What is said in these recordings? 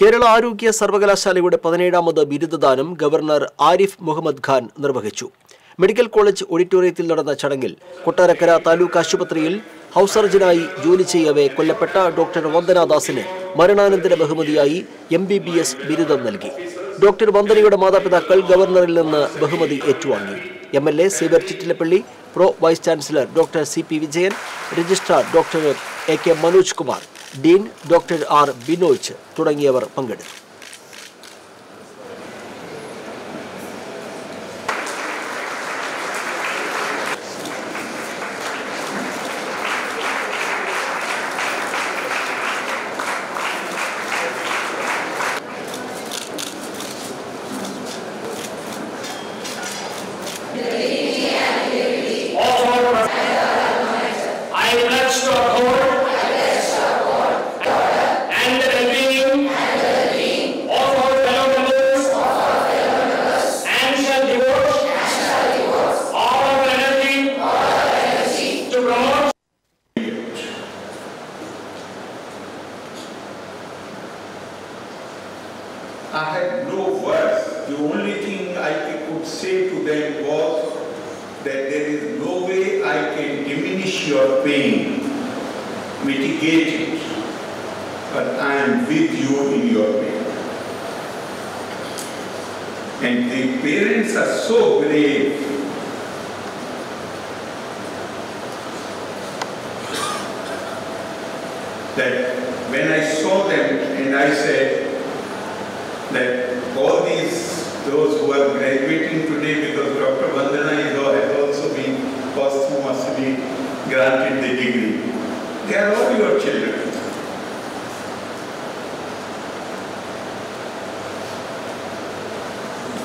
കേരള ആരോഗ്യ സർവകലാശാലയുടെ പതിനേഴാമത് ബിരുദദാനം ഗവർണർ ആരിഫ് മുഹമ്മദ് ഖാൻ നിർവഹിച്ചു മെഡിക്കൽ കോളേജ് ഓഡിറ്റോറിയത്തിൽ നടന്ന ചടങ്ങിൽ കൊട്ടാരക്കര താലൂക്ക് ആശുപത്രിയിൽ ഹൗസ് സർജനായി ജോലി ചെയ്യവെ കൊല്ലപ്പെട്ട ഡോക്ടർ വന്ദനാദാസിന് മരണാനന്തര ബഹുമതിയായി എം ബി ബി എസ് ബിരുദം നൽകി ഡോക്ടർ വന്ദനയുടെ മാതാപിതാക്കൾ ഗവർണറിൽ നിന്ന് ബഹുമതി ഏറ്റുവാങ്ങി M L A സീബർ Chittilappilly pro vice chancellor doctor C P Vijayan registrar doctor A K Manoj Kumar dean doctor R Binoy തുടങ്ങിയവർ പങ്കെടുത്തു Gracias. I had no words. The only thing I could say to them was that there is no way I can diminish your pain, mitigate it, but I am with you in your pain. And the parents are so brave. That when I that all these, those who are graduating today because Dr. Vandana has also been posthumously granted the degree. They are all your children.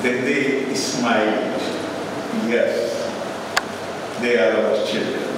Then they smiled. Yes, they are our children.